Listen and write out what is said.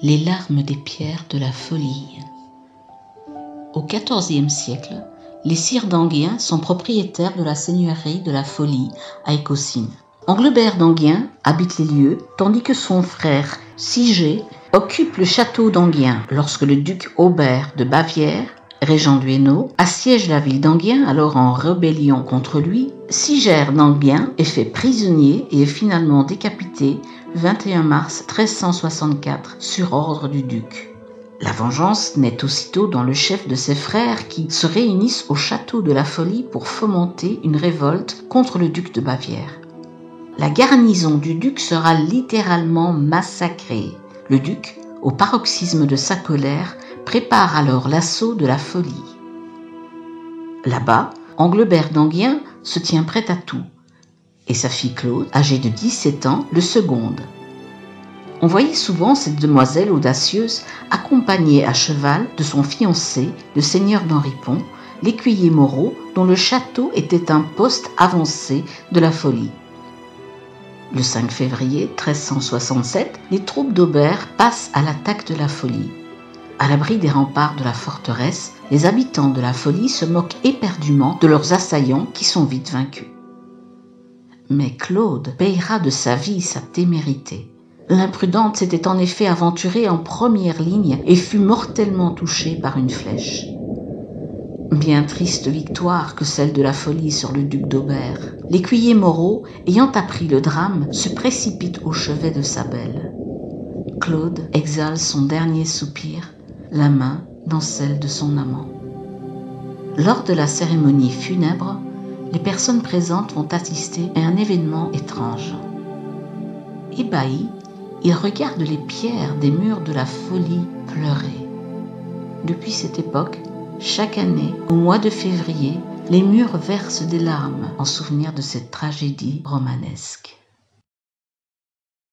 Les larmes des pierres de la folie. Au XIVe siècle, les sires d'Anguien sont propriétaires de la seigneurie de la Folie à Écosine. Anglebert d'Anguien habite les lieux, tandis que son frère Sigé occupe le château d'Anguien lorsque le duc Aubert de Bavière, régent du Hainaut, assiège la ville d'Anguien alors en rébellion contre lui. Sigère d'Anguien est fait prisonnier et est finalement décapité 21 mars 1364 sur ordre du duc. La vengeance naît aussitôt dans le chef de ses frères qui se réunissent au château de la Folie pour fomenter une révolte contre le duc de Bavière. La garnison du duc sera littéralement massacrée. Le duc, au paroxysme de sa colère, prépare alors l'assaut de la Folie. Là-bas, Anglebert d'Anguien se tient prêt à tout, et sa fille Claude, âgée de 17 ans, le seconde. On voyait souvent cette demoiselle audacieuse accompagnée à cheval de son fiancé, le seigneur d'Henripont, l'écuyer Moreau, dont le château était un poste avancé de la folie. Le 5 février 1367, les troupes d'Aubert passent à l'attaque de la folie. À l'abri des remparts de la forteresse, les habitants de la folie se moquent éperdument de leurs assaillants qui sont vite vaincus. Mais Claude payera de sa vie sa témérité. L'imprudente s'était en effet aventurée en première ligne et fut mortellement touchée par une flèche. Bien triste victoire que celle de la folie sur le duc d'Aubert. L'écuyer Moreau, ayant appris le drame, se précipite au chevet de sa belle. Claude exhale son dernier soupir, la main dans celle de son amant. Lors de la cérémonie funèbre, les personnes présentes vont assister à un événement étrange. Ébahis, ils regardent les pierres des murs de la folie pleurer. Depuis cette époque, chaque année, au mois de février, les murs versent des larmes en souvenir de cette tragédie romanesque.